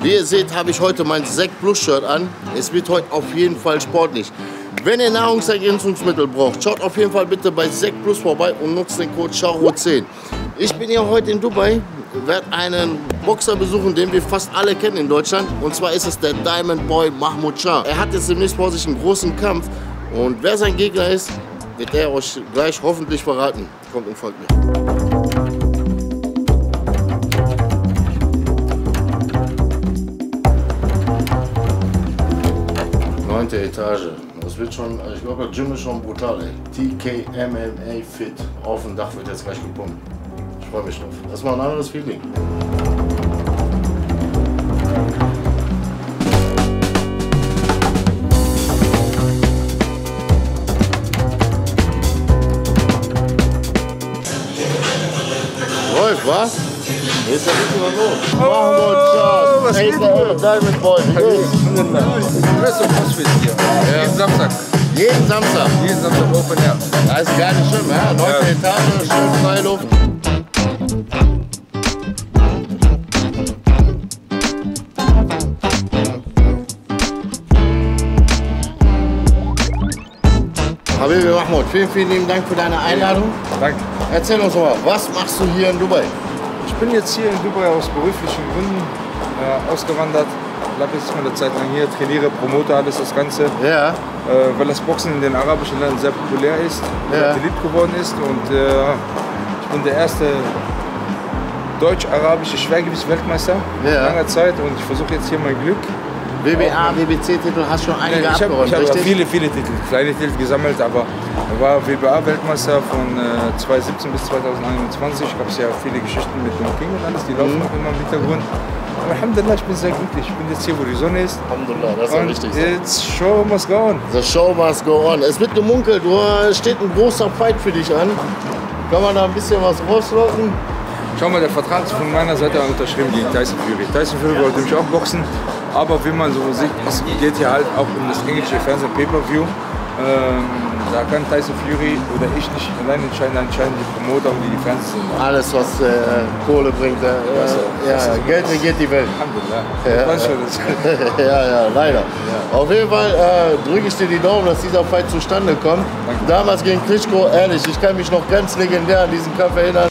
Wie ihr seht, habe ich heute mein Sekt Plus Shirt an. Es wird heute auf jeden Fall sportlich. Wenn ihr Nahrungsergänzungsmittel braucht, schaut auf jeden Fall bitte bei Sekt Plus vorbei und nutzt den Code SHARO10. Ich bin hier heute in Dubai, werde einen Boxer besuchen, den wir fast alle kennen in Deutschland. Und zwar ist es der Diamond Boy Mahmoud Shah. Er hat jetzt demnächst vor sich einen großen Kampf. Und wer sein Gegner ist, wird er euch gleich hoffentlich verraten. Kommt und folgt mir. Neunte Etage. Das wird schon, ich glaube, das Gym ist schon brutal, ey. TK MMA Fit. Auf dem Dach wird jetzt gleich gepumpt. Ich freue mich drauf. Das mal ein anderes Feeling. Läuft, was? Jetzt ist nicht mehr los. Mahmoud Shah, was geht aka Diamond Boy. Du bist so Crossfit hier. Jeden Samstag. Jeden Samstag. Jeden Samstag Open Air. Das ist gar nicht schlimm, ja? Neunte Ja. Etage, schön Freiluft. Habibi Mahmoud, vielen, vielen lieben Dank für deine Einladung. Danke. Erzähl uns mal, was machst du hier in Dubai? Ich bin jetzt hier in Dubai aus beruflichen Gründen äh, ausgewandert. Bleib jetzt mal eine Zeit lang hier, trainiere, promote alles das Ganze. Ja, Äh, weil das Boxen in den arabischen Ländern sehr populär ist, Ja. beliebt geworden ist. Und äh, ich bin der erste deutsch-arabische Schwergewichtsweltmeister Ja. langer Zeit und ich versuche jetzt hier mein Glück. WBA, WBC-Titel hast schon einige ich habe abgeräumt, ich hab richtig? viele, viele Titel, kleine Titel gesammelt, aber er war WBA-Weltmeister von äh, 2017 bis 2021. Ich habe ja viele Geschichten mit dem King und alles, die laufen Mhm. immer im Hintergrund. Aber Alhamdulillah, ich bin sehr glücklich. Ich bin jetzt hier, wo die Sonne ist. Alhamdulillah, das ist wichtig. jetzt show must go on. The show must go on. Es wird gemunkelt, du, äh, steht ein großer Fight für dich an. Kann man da ein bisschen was rauslocken? Schau mal, der Vertrag ist von meiner Seite unterschrieben gegen Tyson Fury. Tyson Fury wollte mich auch boxen, aber wie man so sieht, es geht hier halt auch um das englische Fernsehen Pay-Per-View. Ähm, da kann Tyson Fury oder ich nicht allein entscheiden, da entscheiden die Promoter und die die Fernsehsender. Alles, was äh, Kohle bringt. Äh, ist- das ja, ist- Geld regiert die Welt. Alhamdulillah. Ja, ja. das- ja, ja, leider. Auf jeden Fall äh, drücke ich dir die Daumen, dass dieser Fight zustande kommt. Danke. Damals gegen Klitschko, ehrlich, ich kann mich noch ganz legendär an diesen Kampf erinnern.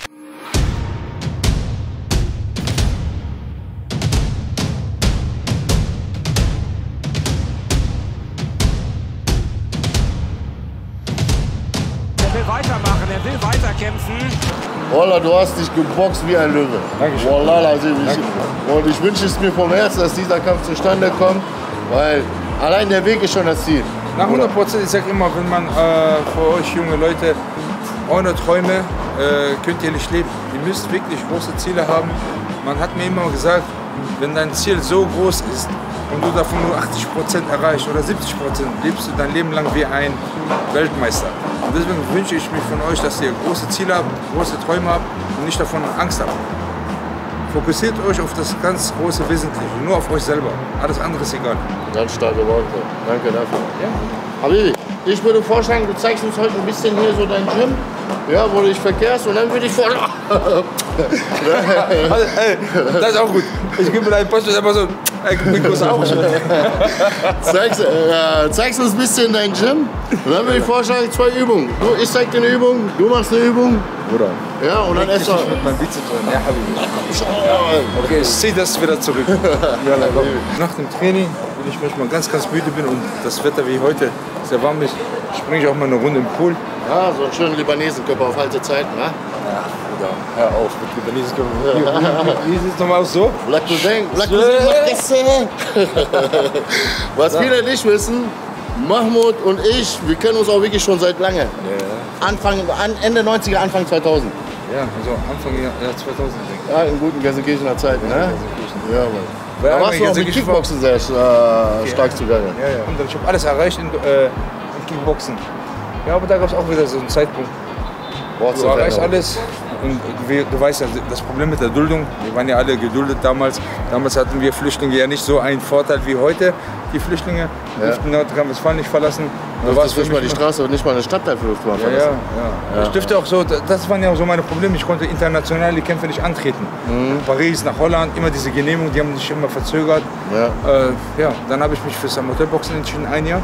Wallah, du hast dich geboxt wie ein Löwe. Dankeschön. Wallah, also ich, und ich wünsche es mir vom Herzen, dass dieser Kampf zustande kommt, weil allein der Weg ist schon das Ziel. Nach 100 Prozent, ich sag immer, wenn man äh, für euch junge Leute ohne Träume äh, könnt ihr nicht leben. Ihr müsst wirklich große Ziele haben. Man hat mir immer gesagt, wenn dein Ziel so groß ist und du davon nur 80 Prozent erreichst oder 70 Prozent, lebst du dein Leben lang wie ein Weltmeister. Und deswegen wünsche ich mir von euch, dass ihr große Ziele habt, große Träume habt und nicht davon Angst habt. Fokussiert euch auf das ganz große Wesentliche, nur auf euch selber. Alles andere ist egal. Ganz starke Worte. Danke dafür. Habibi, ich würde vorschlagen, du zeigst uns heute ein bisschen hier so dein Gym, ja, wo du dich verkehrst und dann würde ich vorschlagen. Also, ey, das ist auch gut. Ich gebe mir einen Post, einfach so, zeigst, äh, zeigst uns ein bisschen dein Gym und dann würde ich vorschlagen, zwei Übungen. Du, ich zeig dir eine Übung, du machst eine Übung, Bruder. ja, und dann Ich erst mal. mit meinem Bizeps drin. Ja, Habibi. Okay, ich zieh das wieder zurück. Nach dem Training, wenn ich manchmal ganz, ganz müde bin und das Wetter wie heute sehr warm ist, springe ich auch mal eine Runde im Pool. Ja, so einen schönen Libanesenkörper auf alte Zeiten, ne? Ja, hör auf mit Libanesen. Wie sieht es nochmal aus so? Black Cousin, Black Cousin. Was viele nicht wissen, Mahmoud und ich, wir kennen uns auch wirklich schon seit lange. Anfang, an, Ende 90er, Anfang 2000. Ja, also Anfang Jahr ja, 2000 denke ich. Ja, in guten Gelsenkirchener Zeiten, ne? Ja, Mann. Da warst du auch mit Kickboxen sehr äh, stark zugange. Ja, ja. Ich habe alles erreicht in, äh, im Kickboxen. Ja, aber da gab es auch wieder so einen Zeitpunkt. Boah, Du erreichst alles Und du weißt ja, das Problem mit der Duldung, wir waren ja alle geduldet damals. Damals hatten wir Flüchtlinge ja nicht so einen Vorteil wie heute. Die Flüchtlinge durften Nordrhein-Westfalen nicht verlassen. Da war Das es ist nicht mal die Straße und nicht mal eine Stadtteil für Luftwaffe. ja, ja, ja. Ich dürfte auch so, das waren ja auch so meine Probleme. Ich konnte international die Kämpfe nicht antreten. Paris nach Holland, immer diese Genehmigung, die haben sich immer verzögert. Ja. Äh, ja, dann habe ich mich fürs Amateurboxen entschieden, ein Jahr.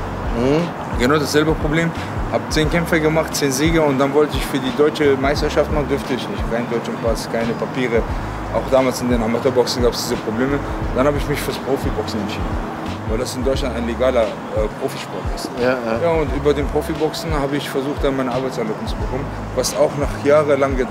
Genau dasselbe Problem. Habe zehn Kämpfe gemacht, zehn Siege und dann wollte ich für die deutsche Meisterschaft machen, dürfte ich nicht. Kein deutschen Pass, keine Papiere. Auch damals in den Amateurboxen gab es diese Probleme. Dann habe ich mich fürs Profiboxen entschieden. Weil das in Deutschland ein legaler äh, Profisport ist. Ja, ja. Ja, und über den Profiboxen habe ich versucht, dann meine Arbeitserlaubnis zu bekommen, was auch nach jahrelang äh,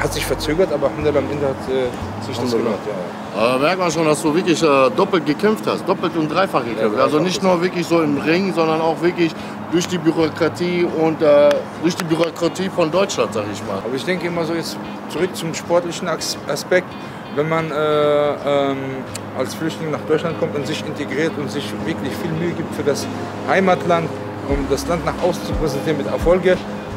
hat sich verzögert, aber am Ende hat äh, sich das gelohnt. Ja. Aber merkt man schon, dass du wirklich äh, doppelt gekämpft hast, doppelt und dreifach gekämpft. Ja, also nicht nur wirklich so im Ring, sondern auch wirklich durch die Bürokratie und äh, durch die Bürokratie von Deutschland, sag ich mal. Aber ich denke immer so jetzt zurück zum sportlichen As- Aspekt. Wenn man äh, ähm, als Flüchtling nach Deutschland kommt und sich integriert und sich wirklich viel Mühe gibt für das Heimatland, um das Land nach außen zu präsentieren mit Erfolge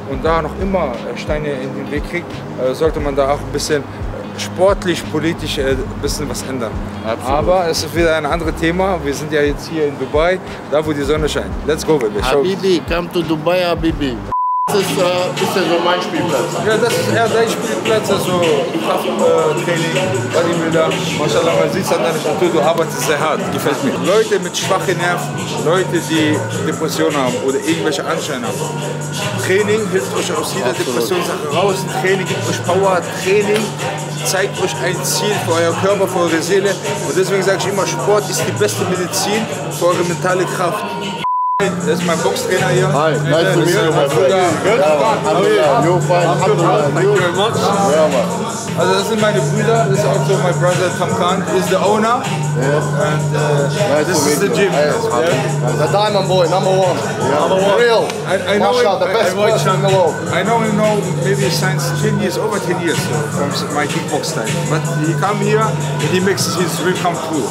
und da noch immer äh, Steine in den Weg kriegt, äh, sollte man da auch ein bisschen äh, sportlich, politisch ein bisschen was ändern. Absolut. Aber es ist wieder ein anderes Thema. Wir sind ja jetzt hier in Dubai, da wo die Sonne scheint. Let's go, baby. Habibi, come to Dubai, Habibi. Das ist, äh, ist ja so mein Spielplatz. Ja, das ist eher dein Spielplatz, also Krafttraining, Bodybuilder. Mashallah, man sieht es an deiner Statur, du arbeitest sehr hart, gefällt mir. Leute mit schwachen Nerven, Leute, die Depressionen haben oder irgendwelche Anscheine haben. Training hilft euch aus jeder Depressionssache raus. Training gibt euch Power. Training zeigt euch ein Ziel für euer Körper, für eure Seele. Und deswegen sage ich immer, Sport ist die beste Medizin für eure mentale Kraft. Das ist mein Boxtrainer hier. Hi, nice to meet you, my friend. Bruder. Alhamdulillah, you're fine. Alhamdulillah. Thank you very much. Ja, Mann. Also das sind meine Brüder, this is also my brother Tom Khan, is the owner. Yes. And uh, Nice this is the gym. Yes. Yeah. The Diamond Boy, number one. Number one. Real. I, I know him, the I- best I watch person in him. the world. I know him now maybe since 10 years, over 10 years from my kickbox time. But he come here and he makes his dream come true.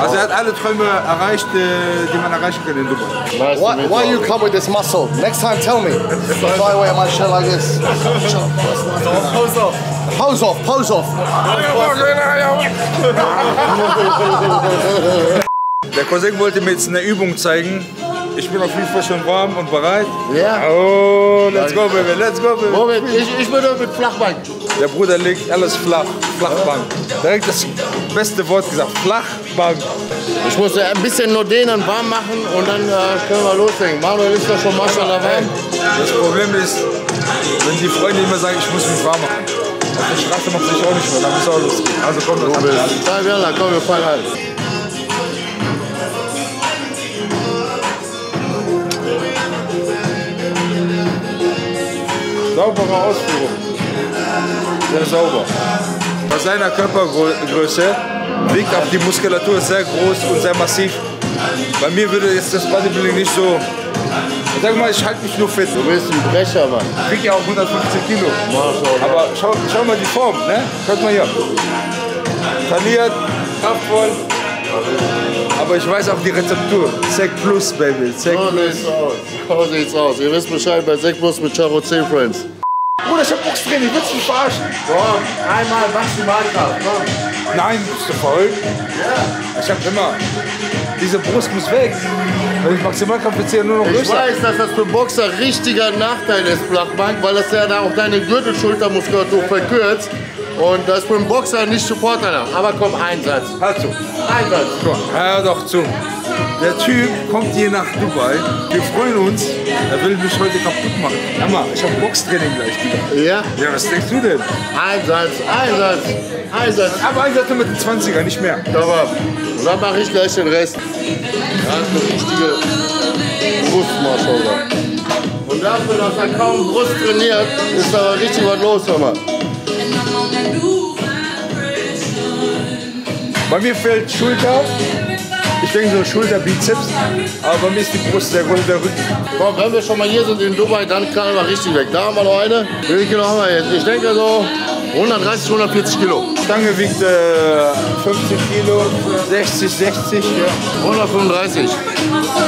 Also er hat alle Träume erreicht, äh, die man erreichen kann in Dubai. Nice Why, meet why you. you come with this muscle? Next time, tell me. Fly away my shit like this. Pose off. Pose off. Pose off. Der Cousin wollte mir jetzt eine Übung zeigen. Ich bin auf jeden Fall schon warm und bereit. Ja. Oh, let's go, baby, let's go, baby. Moment, ich, ich bin mit Flachbank. Der Bruder legt alles flach, Flachbank. Direkt das beste Wort gesagt, Flachbank. Ich muss ja ein bisschen nur denen warm machen und dann äh, können wir loslegen. Manuel ist doch schon Maschallah warm. Das Problem ist, wenn die Freunde immer sagen, ich muss mich warm machen. Auf der Straße macht sich auch nicht mehr, dann muss auch losgehen. Also komm, das hat Sag Yalla, komm, wir fangen an. Saubere Ausführung. Sehr sauber. Bei seiner Körpergröße liegt auch die Muskulatur sehr groß und sehr massiv. Bei mir würde jetzt das Bodybuilding nicht so. Ich sag mal, ich halte mich nur fit. Du bist ein Brecher, Mann. Ich wiege ja auch 115 Kilo. Aber schau, schau mal die Form, ne? Schaut mal hier. Trainiert, kraftvoll. Aber ich weiß auch die Rezeptur. Sec Plus, Baby. Sec So Plus. sieht's aus. So sieht's aus. Ihr wisst Bescheid bei Sek Plus mit Charo 10 Friends. Bruder, ich hab Boxtraining. Willst du mich verarschen? Komm, einmal Maximalkraft. Komm. Nein, bist du voll? Ich hab immer. Diese Brust muss weg. Wenn ich Maximalkraft beziehe, nur noch Ich größer. weiß, dass das für Boxer richtiger Nachteil ist, Flachbank, weil das ja da auch deine Gürtelschultermuskulatur verkürzt. Und das ist für einen Boxer nicht zu vorteilhaft. Aber komm, Einsatz. Halt zu. Einsatz. Mal, Hör doch zu. Der Typ kommt hier nach Dubai. Wir freuen uns. Er will mich heute kaputt machen. Mal, ich hab Boxtraining gleich wieder. Ja, Ja, was denkst du denn? Einsatz, Einsatz, Einsatz. Aber Einsatz mit den 20er, nicht mehr. Aber und dann mache ich gleich den Rest. Er hat eine richtige Brust, Maschallah. Und dafür, dass er kaum Brust trainiert, ist aber richtig was los, hör mal. Bei mir fällt Schulter. Ich denke so Schulter, Bizeps. Aber bei mir ist die Brust sehr groß, der Rücken. Komm, wenn wir schon mal hier sind in Dubai, dann knallen wir richtig weg. Da haben wir noch eine. Wie viel Kilo haben wir jetzt? Ich denke so 130, 140 Kilo. Stange wiegt äh, 50 Kilo, 60, 60. Ja. 135.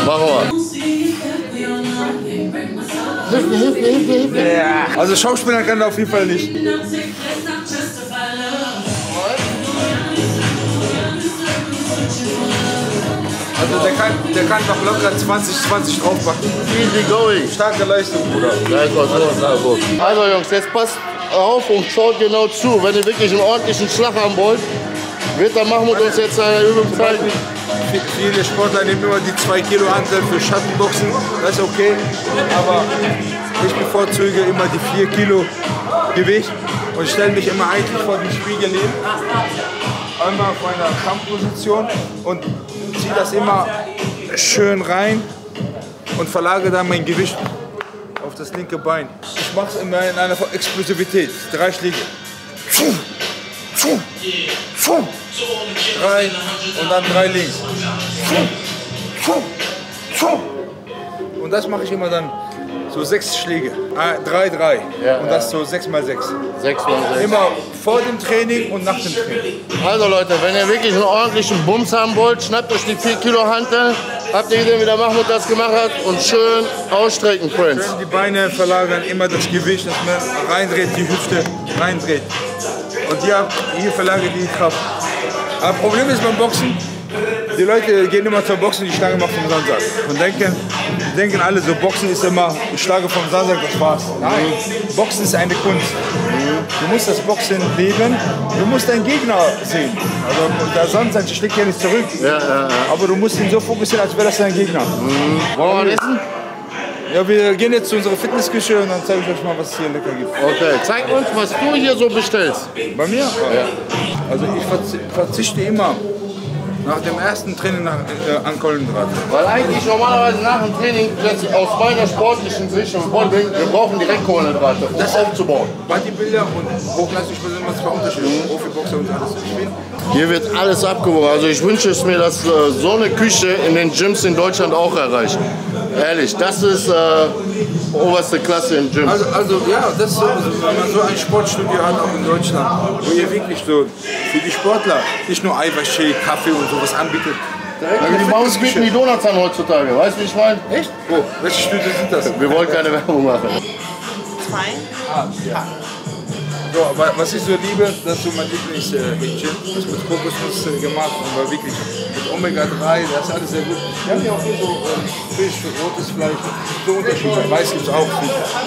Machen wir. Hilf mir, hilf mir, hilf mir, hilf mir. Also Schauspieler kann er auf jeden Fall nicht. Also der kann, der kann noch locker 20, 20 draufpacken. Easy going. Starke Leistung, Bruder. Ja, ist was los. Also Jungs, jetzt passt auf und schaut genau zu. Wenn ihr wirklich einen ordentlichen Schlag haben wollt, wird der Mahmoud uns jetzt eine Übung zeigen. Vi- Viele Sportler nehmen immer die 2 Kilo Hantel für Schattenboxen, das ist okay. Aber ich bevorzuge immer die 4 Kilo Gewicht und stelle mich immer eigentlich vor den Spiegel hin. Einmal auf meiner Kampfposition und ziehe das immer schön rein und verlagere dann mein Gewicht auf das linke Bein. Ich mache es immer in einer Explosivität. Drei Schläge. Drei und dann drei links. Und das mache ich immer dann so sechs Schläge. Ah, Drei, drei. Und das so sechs mal sechs. Sechs von sechs. Immer vor dem Training und nach dem Training. Also Leute, wenn ihr wirklich einen ordentlichen Bums haben wollt, schnappt euch die 4 Kilo Hantel. Habt ihr gesehen, wie der Mahmoud das gemacht hat? Und schön ausstrecken, Prince. Schön die Beine verlagern, immer das Gewicht, dass man reindreht, die Hüfte reindreht. Und hier, hier verlagert die Kraft. Aber Problem ist beim Boxen, die Leute gehen immer zur Boxen, die Stange macht vom Sandsack. Und denken, denken alle, so Boxen ist immer, ich schlage vom Sandsack, das war's. Nein, Boxen ist eine Kunst. Du musst das Boxen leben, du musst deinen Gegner sehen. Also der Sandsack schlägt ja nicht zurück. Ja, ja, ja. Aber du musst ihn so fokussieren, als wäre das dein Gegner. Wollen wir essen? Ja, wir gehen jetzt zu unserer Fitnessküche und dann zeige ich euch mal, was es hier lecker gibt. Okay, zeig uns, was du hier so bestellst. Bei mir? Also ich verzi- verzichte immer nach dem ersten Training nach, äh, an Kohlenhydrate. Weil eigentlich normalerweise nach dem Training, jetzt aus meiner sportlichen Sicht und Bodybuilding, wir brauchen direkt Kohlenhydrate, um das aufzubauen. Bodybuilder und Hochleistungssportler sind immer zwei Unterschiede. Profiboxer und alles. Hier wird alles abgewogen. Also ich wünsche es mir, dass äh, so eine Küche in den Gyms in Deutschland auch erreicht. Ehrlich, das ist äh, oberste Klasse im Gym. Also, also ja, das ist so, wenn man so ein Sportstudio hat, auch in Deutschland, wo ihr wirklich so für die Sportler nicht nur Eiweißshake, Kaffee und sowas anbietet. Direkt Also die Fitnessküche. bieten die Donuts an heutzutage. Weißt du, wie ich meine? Echt? Wo? Welche Studio sind das? Wir wollen keine Werbung machen. So, aber was ich so liebe, das ist so mein Lieblingshähnchen. Das mit Kokosnuss äh, gemacht und war wirklich mit Omega-3, das ist alles sehr gut. Wir haben ja auch hier so ähm, Fisch, rotes Fleisch, so unterschiedlich. Weiß gibt es auch,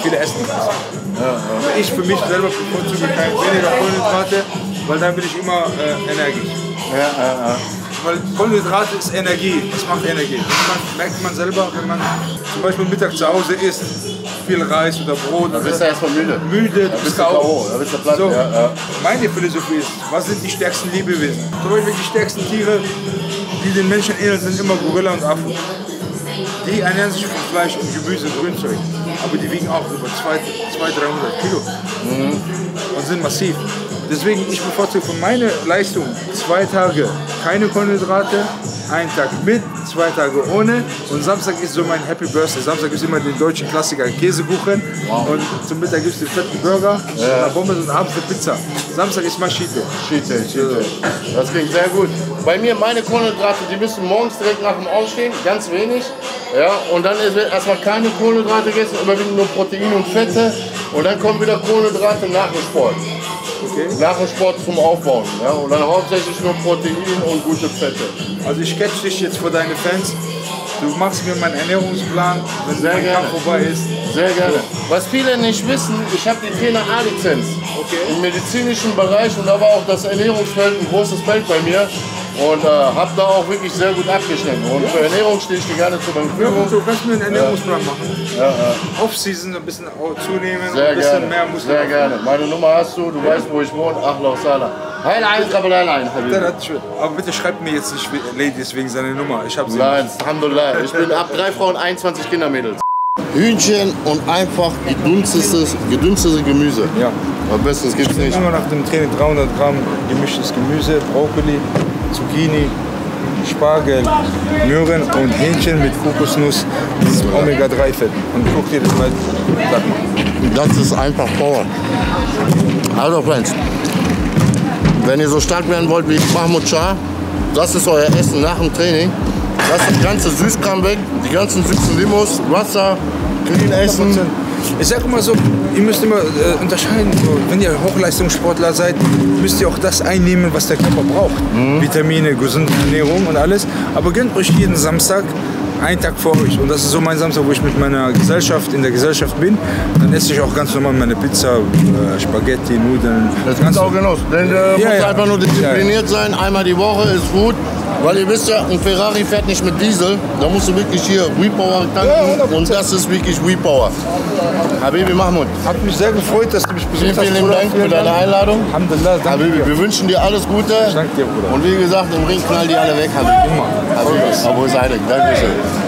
viele essen das. Aber Ich für mich selber bevorzuge kein weniger Kohlenhydrate, weil dann bin ich immer äh, energisch. Ja, ja, ja. Weil Kohlenhydrate ist Energie, das macht Energie. Das man, merkt man selber, wenn man zum Beispiel Mittag zu Hause isst, viel Reis oder Brot. Da bist du erstmal müde. müde, du bist K.O. So, ja, ja. Meine Philosophie ist, was sind die stärksten Lebewesen? Zum Beispiel die stärksten Tiere, die den Menschen ähneln, sind immer Gorilla und Affen. Die ernähren sich von Fleisch und Gemüse und Grünzeug. Aber die wiegen auch über 200, 300 Kilo und sind massiv. Deswegen, ich bevorzuge von meiner Leistung zwei Tage keine Kohlenhydrate, einen Tag mit, zwei Tage ohne. Und Samstag ist so mein Happy Birthday. Samstag ist immer den deutschen Klassiker Käsekuchen. Und zum Mittag gibt es den fetten Burger, ja. Pommes und abends eine Pizza. Samstag ist Maschite. Cheat day, cheat day. Das klingt sehr gut. Bei mir, meine Kohlenhydrate, die müssen morgens direkt nach dem Aufstehen, ganz wenig. Ja, und dann ist erstmal keine Kohlenhydrate gegessen, überwiegend nur Proteine und Fette. Und dann kommen wieder Kohlenhydrate nach dem Sport. Okay? Nach dem Sport zum Aufbauen. Ja, und dann hauptsächlich nur Protein und gute Fette. Also ich catch dich jetzt vor deine Fans. Du machst mir meinen Ernährungsplan, wenn Sehr mein. Kampf vorbei ist. Sehr gerne. Was viele nicht wissen, ich habe die Trainer A-Lizenz. Okay. Im medizinischen Bereich und da war auch das Ernährungsfeld ein großes Feld bei mir. Und äh, habe da auch wirklich sehr gut abgeschnitten. Und für Ernährung stehe ich dir gerne zur Verfügung. Du kannst mir einen Ernährungsplan machen. Off-Season ein bisschen zunehmen, Sehr ein bisschen gerne. mehr Muskeln. Sehr gerne. Meine Nummer hast du, du weißt, wo ich wohne. Ach, Lausana. Heil ein, Kabel ein, Ja. Aber bitte schreibt mir jetzt nicht Ladies wegen seiner Nummer. Ich habe sie Nein, Alhamdulillah. Ich bin ab drei Frauen, 21 Kindermädels. Hühnchen und einfach gedünstetes, gedünstete Gemüse. Ja. Am besten gibt's nicht. Immer nach dem Training 300 Gramm gemischtes Gemüse, Brokkoli, Zucchini, Spargel, Möhren und Hähnchen mit Kokosnuss, dieses Omega-3-Fett. Und guck dir das mal an. Das ist einfach Power. Also Friends, wenn ihr so stark werden wollt wie Mahmoud Shah, das ist euer Essen nach dem Training. Lasst das ganze Süßkram weg, die ganzen süßen Limos, Wasser, clean essen. Ich sage immer so, ihr müsst immer äh, unterscheiden, so, wenn ihr Hochleistungssportler seid, müsst ihr auch das einnehmen, was der Körper braucht. Vitamine, gesunde Ernährung und alles. Aber gönnt euch jeden Samstag einen Tag vor euch. Und das ist so mein Samstag, wo ich mit meiner Gesellschaft in der Gesellschaft bin. Dann esse ich auch ganz normal meine Pizza, äh, Spaghetti, Nudeln. Das kannst du auch genossen. Denn du Ja, musst ja. einfach nur diszipliniert sein. Einmal die Woche ist gut. Weil ihr wisst ja, ein Ferrari fährt nicht mit Diesel. Da musst du wirklich hier WePower Ja, tanken. 100%. und das ist wirklich WePower. Habibi Mahmoud. Hat mich sehr gefreut, dass du mich besucht hast. vielen. Dank für deine. Einladung. Alhamdulillah, danke Habibi, dir. wir wünschen dir alles Gute. Danke dir, Bruder. Und wie gesagt, im Ring knallen die alle weg, Habibi. Immer. Habibi. Abu Seidik, Dankeschön.